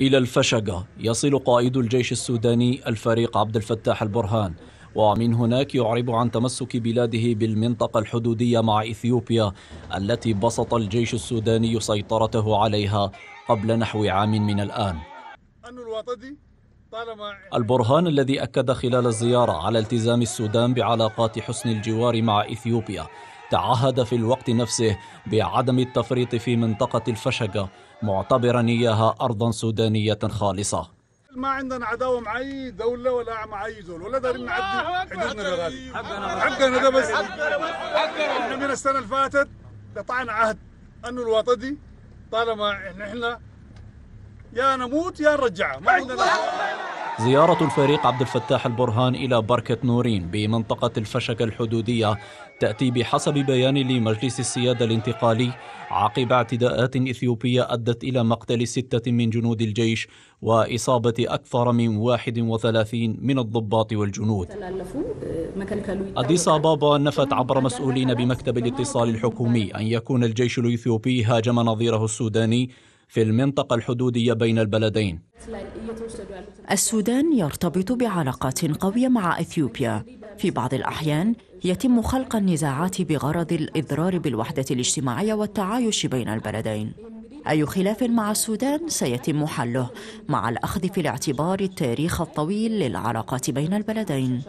إلى الفشقة. يصل قائد الجيش السوداني الفريق عبد الفتاح البرهان ومن هناك يعرب عن تمسك بلاده بالمنطقة الحدودية مع إثيوبيا التي بسط الجيش السوداني سيطرته عليها قبل نحو عام من الآن. البرهان الذي أكد خلال الزيارة على التزام السودان بعلاقات حسن الجوار مع إثيوبيا تعهد في الوقت نفسه بعدم التفريط في منطقة الفشقة معتبرا إياها أرضا سودانية خالصة. ما عندنا عداوة مع أي دولة ولا مع أي زول ولا دارين نعدي. حدودنا بغالي حقنا ده بس. إحنا من السنة اللي فاتت قطعنا عهد. أنه الوطني؟ طالما إحنا يا نموت يا نرجعها ما عندنا. زيارة الفريق عبد الفتاح البرهان إلى بركة نورين بمنطقة الفشك الحدودية تأتي بحسب بيان لمجلس السيادة الانتقالي عقب اعتداءات إثيوبية أدت إلى مقتل ستة من جنود الجيش وإصابة أكثر من 31 من الضباط والجنود. أديس أبابا نفت عبر مسؤولين بمكتب الاتصال الحكومي أن يكون الجيش الإثيوبي هاجم نظيره السوداني في المنطقة الحدودية بين البلدين. السودان يرتبط بعلاقات قوية مع إثيوبيا. في بعض الأحيان يتم خلق النزاعات بغرض الإضرار بالوحدة الاجتماعية والتعايش بين البلدين. أي خلاف مع السودان سيتم حله مع الأخذ في الاعتبار التاريخ الطويل للعلاقات بين البلدين.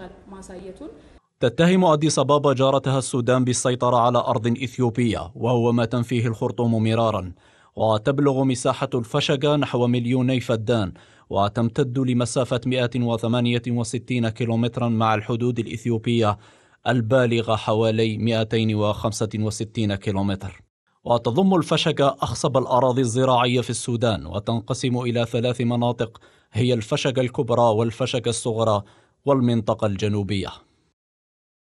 تتهم أديس أبابا جارتها السودان بالسيطرة على أرض إثيوبية وهو ما تنفيه الخرطوم مرارا. وتبلغ مساحة الفشقة نحو مليوني فدان وتمتد لمسافة 168 كيلومترا مع الحدود الإثيوبية البالغة حوالي 265 كيلومتر. وتضم الفشقة أخصب الأراضي الزراعية في السودان وتنقسم إلى ثلاث مناطق هي الفشقة الكبرى والفشقة الصغرى والمنطقة الجنوبية.